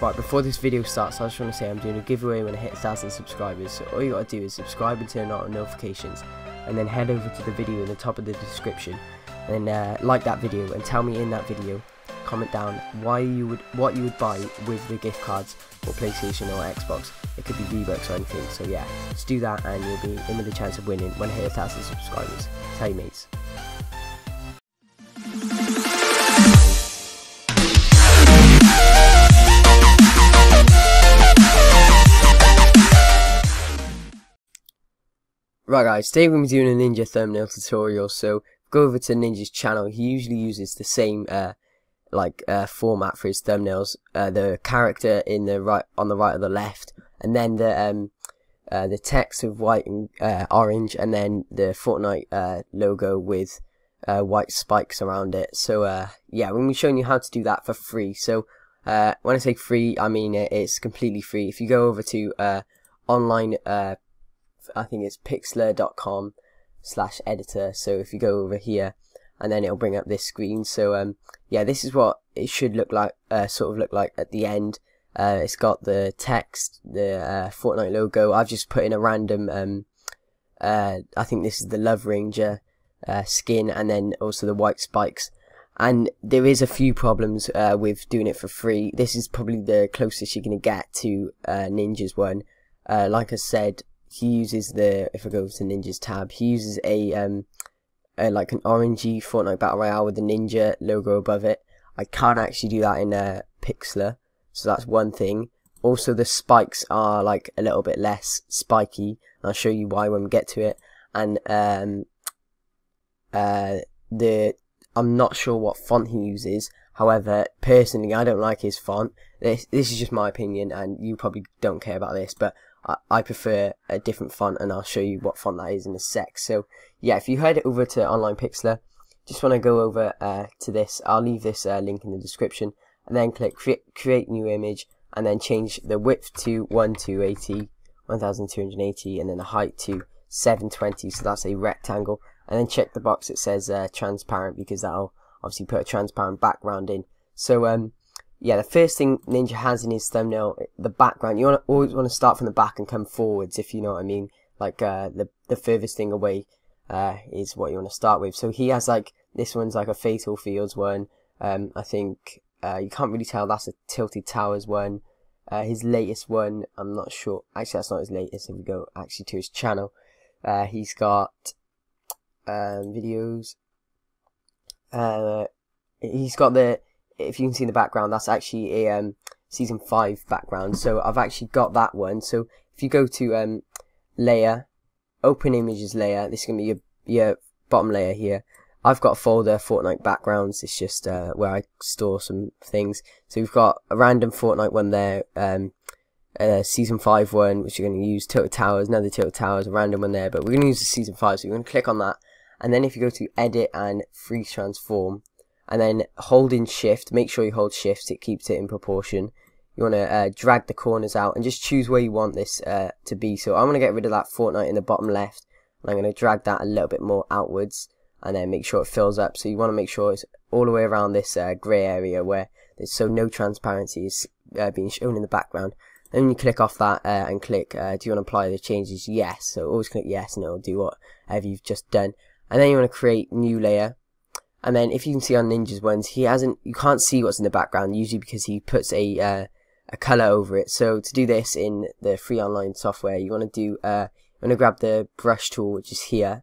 Right, before this video starts, I just want to say I'm doing a giveaway when I hit 1,000 subscribers, so all you gotta do is subscribe and turn on notifications, and then head over to the video in the top of the description, and uh, like that video, and tell me in that video, comment down why you would, what you would buy with the gift cards for PlayStation or Xbox. It could be V-Bucks or anything, so yeah, just do that and you'll be in with a chance of winning when I hit 1,000 subscribers. Tell your mates. Right guys, today we're going to be doing a Ninja thumbnail tutorial, so go over to Ninja's channel, he usually uses the same uh, like uh, format for his thumbnails, uh, the character in the right on the right or the left, and then the um, uh, the text of white and uh, orange, and then the Fortnite uh, logo with white spikes around it. So yeah, we're going to be showing you how to do that for free. So when I say free, I mean it's completely free. If you go over to online I think it's pixlr.com slash editor. So if you go over here, and then it'll bring up this screen. So um, yeah, this is what it should look like, uh, sort of look like at the end. Uh, it's got the text, the uh, Fortnite logo. I've just put in a random, um, uh, I think this is the Love Ranger uh, skin, and then also the white spikes. And there is a few problems uh, with doing it for free. This is probably the closest you're going to get to Ninja's one. like I said, he uses the if I go to Ninja's tab, he uses a um a, like an orangey Fortnite Battle Royale with the Ninja logo above it. I can't actually do that in uh, Pixlr, so that's one thing. Also, the spikes are like a little bit less spiky. I'll show you why when we get to it. And um, uh, the I'm not sure what font he uses. However, personally, I don't like his font. This this is just my opinion, and you probably don't care about this, but I, prefer a different font and I'll show you what font that is in a sec. So yeah, if you head over to Online Pixlr, just want to go over uh, to this, I'll leave this uh, link in the description and then click create, create new image and then change the width to 1280, 1280 and then the height to 720 so that's a rectangle and then check the box that says uh, transparent because that'll obviously put a transparent background in. So um, yeah, the first thing Ninja has in his thumbnail, the background, you want to, always want to start from the back and come forwards, if you know what I mean. Like, uh, the, the furthest thing away, uh, is what you want to start with. So he has, like, this one's like a Fatal Fields one. Um, I think, uh, you can't really tell that's a Tilted Towers one. Uh, his latest one, I'm not sure. Actually, that's not his latest. If we go actually to his channel, uh, he's got, um, videos. Uh, he's got the, if you can see in the background, that's actually a um, season five background. So I've actually got that one. So if you go to um, layer, open images layer, this is gonna be your, your bottom layer here. I've got a folder Fortnite backgrounds. It's just uh, where I store some things. So we've got a random Fortnite one there, um, a season five one, which you're going to use Tilted Towers, another Tilted Towers, a random one there. But we're going to use the season five, so you're going to click on that. And then if you go to edit and Free transform, and then holding shift, make sure you hold shift, it keeps it in proportion. You want to uh, drag the corners out and just choose where you want this uh, to be. So I'm going to get rid of that Fortnite in the bottom left. And I'm going to drag that a little bit more outwards and then make sure it fills up. So you want to make sure it's all the way around this uh, grey area where there's so no transparency is uh, being shown in the background. Then you click off that uh, and click, uh, do you want to apply the changes? Yes. So always click yes and it'll do whatever you've just done. And then you want to create new layer. And then if you can see on Ninja's ones, he hasn't, you can't see what's in the background, usually because he puts a, uh, a color over it. So to do this in the free online software, you want to do, uh, you want to grab the brush tool, which is here,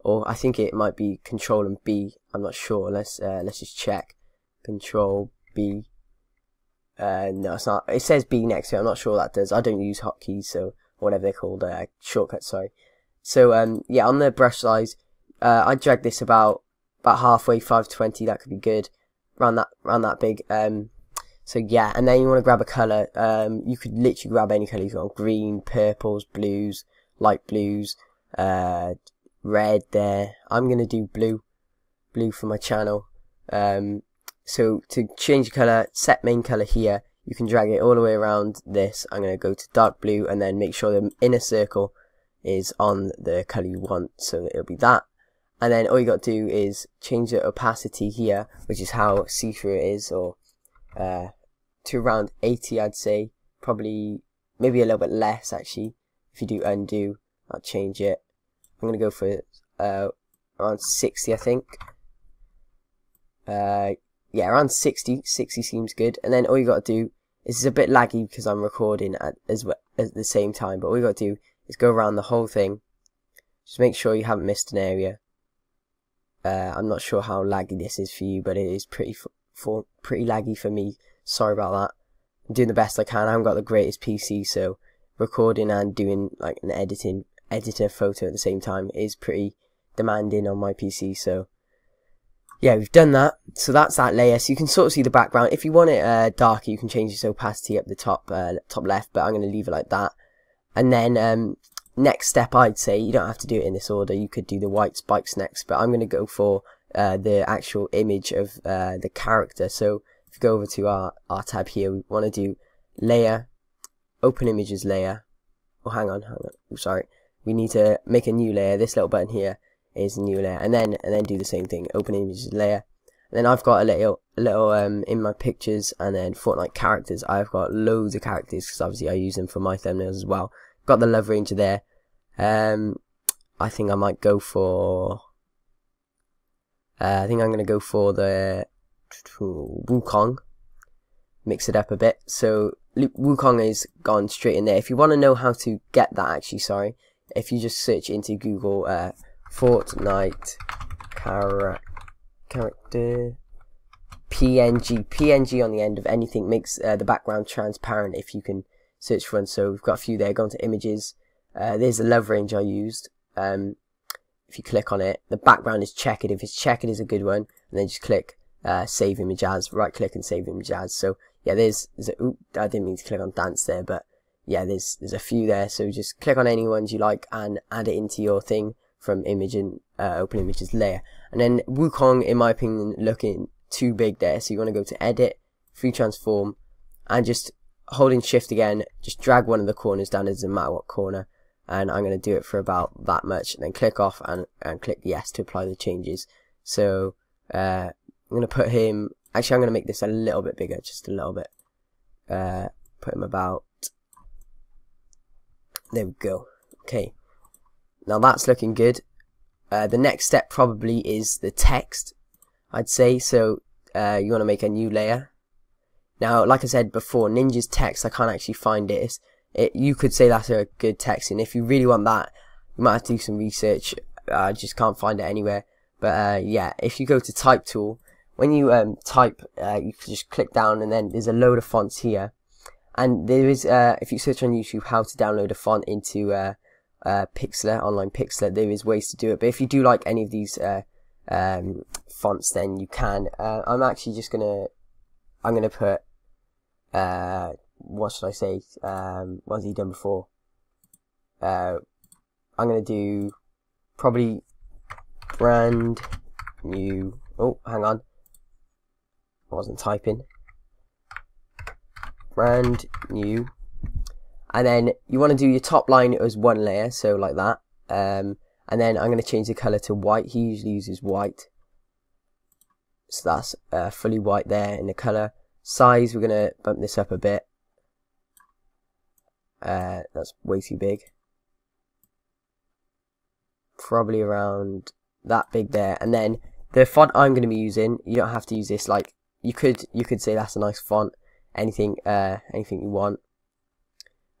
or I think it might be Control and B. I'm not sure. Let's uh, let's just check. Control B. Uh, no, it's not. It says B next to it. I'm not sure what that does. I don't use hotkeys, so whatever they're called, uh, shortcuts. Sorry. So um, yeah, on the brush size, uh, I drag this about about halfway, 520, that could be good. Around that, around that big. Um, so yeah, and then you want to grab a colour. Um, you could literally grab any colour you want. Green, purples, blues, light blues, uh, red there. I'm going to do blue. Blue for my channel. Um, so to change the colour, set main colour here. You can drag it all the way around this. I'm going to go to dark blue and then make sure the inner circle is on the colour you want. So it'll be that and then all you got to do is change the opacity here, which is how see-through it is, or uh, to around 80 I'd say. Probably maybe a little bit less actually. If you do undo I'll change it. I'm gonna go for uh, around 60 I think. Uh, yeah around 60 60 seems good. And then all you got to do this is a bit laggy because I'm recording at as well at the same time but all you got to do is go around the whole thing. Just make sure you haven't missed an area uh, I'm not sure how laggy this is for you but it is pretty for pretty laggy for me. Sorry about that. I'm doing the best I can. I haven't got the greatest PC so recording and doing like an editing editor photo at the same time is pretty demanding on my PC so yeah we've done that. So that's that layer. So you can sort of see the background. If you want it uh, darker you can change its opacity up the top uh, top left but I'm going to leave it like that. And then um, next step I'd say. You don't have to do it in this order. You could do the white spikes next but I'm going to go for uh, the actual image of uh, the character. So if you go over to our, our tab here we want to do layer open images layer. Oh hang on hang on. Sorry. We need to make a new layer. This little button here is a new layer. And then and then do the same thing. Open images layer. And then I've got a little a little um in my pictures and then Fortnite characters. I've got loads of characters because obviously I use them for my thumbnails as well. Got the love ranger there um I think I might go for uh, I think I'm gonna go for the Wukong. Mix it up a bit. So Wukong is gone straight in there. If you want to know how to get that actually sorry if you just search into Google uh, Fortnite char character PNG PNG on the end of anything makes uh, the background transparent if you can search for one. So we've got a few there. Go into images uh, there's a love range I used um, if you click on it the background is checkered if it's checkered is a good one and then just click uh, save image as right click and save image as so yeah there's, there's a, ooh, I didn't mean to click on dance there but yeah there's there's a few there so just click on any ones you like and add it into your thing from image and uh, open images layer. And then Wukong, in my opinion, looking too big there. So you want to go to edit, free transform, and just holding shift again, just drag one of the corners down. It doesn't matter what corner. And I'm going to do it for about that much. And then click off and, and click yes to apply the changes. So uh, I'm going to put him, actually I'm going to make this a little bit bigger, just a little bit. Uh, put him about, there we go. Okay. Now that's looking good. Uh, the next step probably is the text, I'd say. So uh, you want to make a new layer. Now, like I said before, Ninja's text, I can't actually find it. It. You could say that's a good text, and if you really want that, you might have to do some research. I just can't find it anywhere. But uh, yeah, if you go to Type Tool, when you um, type, uh, you can just click down, and then there's a load of fonts here. And there is, uh, if you search on YouTube, how to download a font into uh, uh, Pixlr, online Pixlr, there is ways to do it. But if you do like any of these uh, um, fonts, then you can. Uh, I'm actually just gonna, I'm gonna put, uh, what should I say? Um, has he done before? Uh, I'm gonna do probably brand new. Oh, hang on, I wasn't typing. Brand new and then you want to do your top line as one layer so like that um, and then I'm going to change the color to white he usually uses white so that's uh, fully white there in the color size we're going to bump this up a bit uh, that's way too big probably around that big there and then the font I'm going to be using you don't have to use this like you could you could say that's a nice font anything uh, anything you want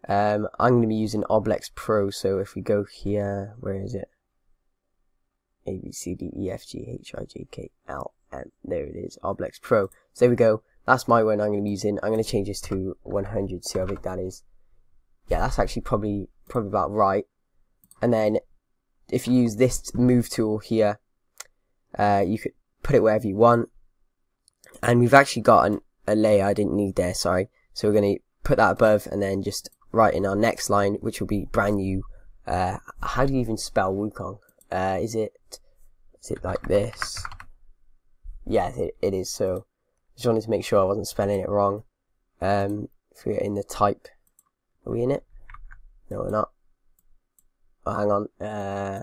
um, I'm going to be using Obelix Pro, so if we go here, where is it? A, B, C, D, E, F, G, H, I, J, K, L, M. There it is, Obelix Pro. So there we go. That's my one I'm going to be using. I'm going to change this to 100, see how big that is. Yeah, that's actually probably probably about right. And then if you use this move tool here, uh, you could put it wherever you want. And we've actually got an, a layer I didn't need there, sorry. So we're going to put that above and then just write in our next line, which will be brand new. Uh, how do you even spell Wukong? Uh, is it is it like this? Yeah, it, it is. So just wanted to make sure I wasn't spelling it wrong. Um, if we're in the type, are we in it? No, we're not. Oh, hang on. Uh,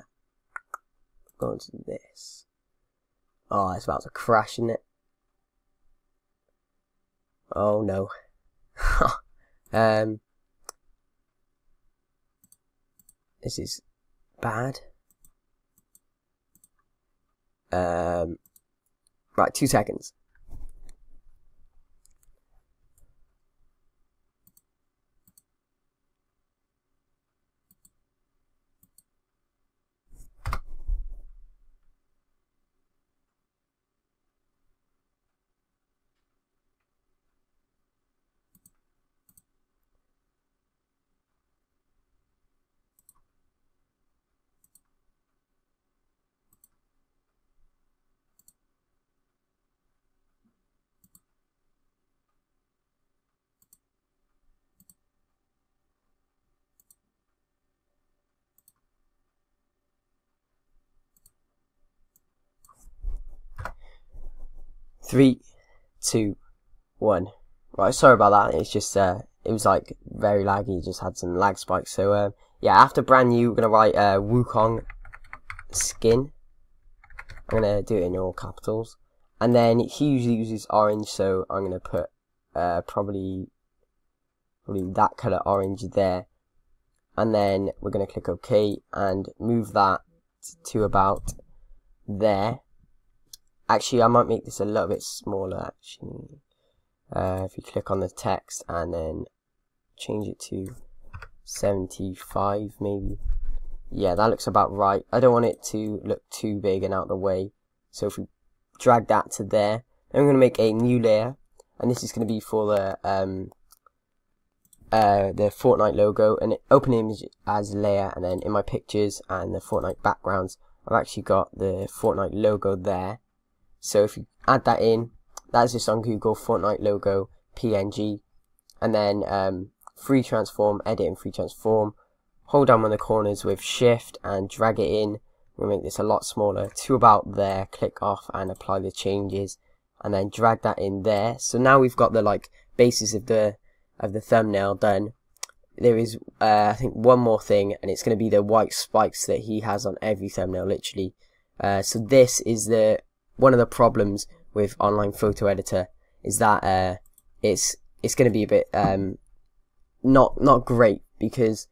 going to this. Oh, it's about to crash, isn't it? Oh no. um, this is bad. Um, right, two seconds. Three, two, one. Right, sorry about that. It's just uh, it was like very laggy. Just had some lag spikes. So uh, yeah, after brand new, we're gonna write uh, Wukong skin. I'm gonna do it in all capitals, and then he usually uses orange, so I'm gonna put uh, probably probably that color orange there, and then we're gonna click OK and move that to about there Actually, I might make this a little bit smaller, actually. Uh, if you click on the text and then change it to 75, maybe. Yeah, that looks about right. I don't want it to look too big and out of the way. So if we drag that to there, then I'm going to make a new layer. And this is going to be for the um, uh, the Fortnite logo and open image as layer and then in my pictures and the Fortnite backgrounds I've actually got the Fortnite logo there so if you add that in, that's just on Google Fortnite logo PNG, and then um, free transform, edit and free transform. Hold down on the corners with Shift and drag it in. We'll make this a lot smaller to about there. Click off and apply the changes, and then drag that in there. So now we've got the like basis of the of the thumbnail done. There is, uh, I think, one more thing, and it's going to be the white spikes that he has on every thumbnail, literally. Uh, so this is the one of the problems with online photo editor is that uh, it's it's going to be a bit um, not not great because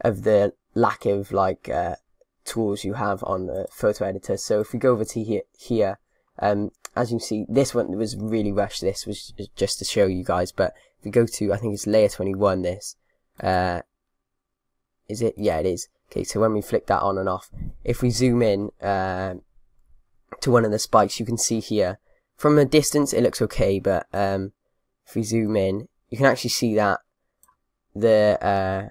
of the lack of like uh, tools you have on the photo editor. So if we go over to here, here um, as you see, this one was really rushed. This was just to show you guys, but if we go to, I think it's layer 21, this, uh, is it? Yeah, it is. Okay, so when we flick that on and off, if we zoom in, uh, to one of the spikes you can see here. From a distance it looks okay, but um, if we zoom in, you can actually see that the uh,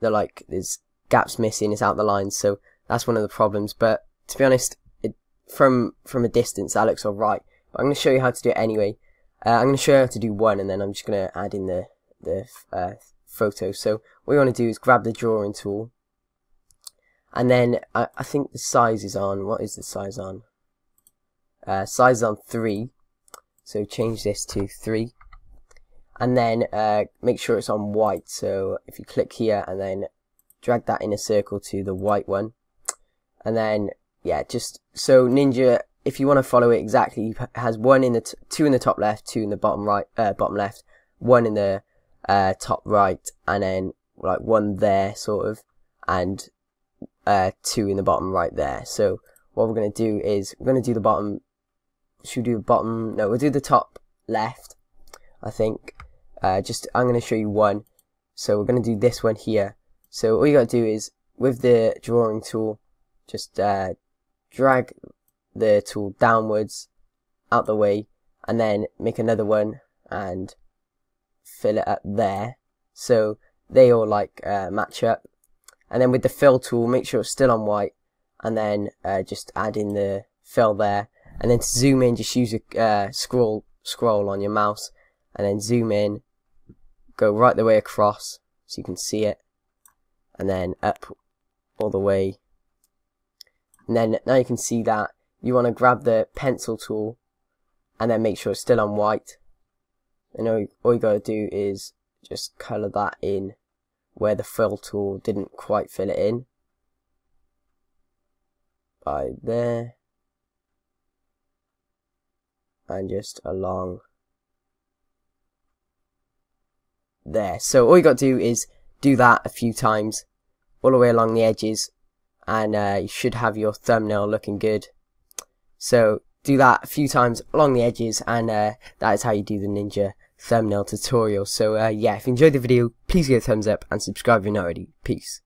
the like there's gaps missing, it's out the lines, so that's one of the problems. But to be honest, it, from from a distance that looks alright. But I'm going to show you how to do it anyway. Uh, I'm going to show you how to do one, and then I'm just going to add in the the uh, photo. So what you want to do is grab the drawing tool, and then I, I think the size is on. What is the size on? Uh, size on 3 so change this to 3 and then uh, make sure it's on white. So if you click here and then drag that in a circle to the white one. And then yeah just so ninja if you want to follow it exactly has one in the two in the top left two in the bottom right uh, bottom left one in the uh, top right and then like one there sort of and uh, two in the bottom right there. So what we're going to do is we're going to do the bottom should we do bottom? No, we'll do the top left, I think. Uh, just, I'm going to show you one. So we're going to do this one here. So all you got to do is, with the drawing tool, just uh, drag the tool downwards, out the way, and then make another one and fill it up there. So they all like uh, match up. And then with the fill tool, make sure it's still on white, and then uh, just add in the fill there and then to zoom in just use a uh, scroll scroll on your mouse and then zoom in go right the way across so you can see it and then up all the way. And then now you can see that you want to grab the pencil tool and then make sure it's still on white. And all, all you got to do is just color that in where the fill tool didn't quite fill it in. By there and just along there. So all you got to do is do that a few times all the way along the edges and uh, you should have your thumbnail looking good. So do that a few times along the edges and uh, that is how you do the Ninja thumbnail tutorial. So uh, yeah, if you enjoyed the video, please give it a thumbs up and subscribe if you're not already. Peace.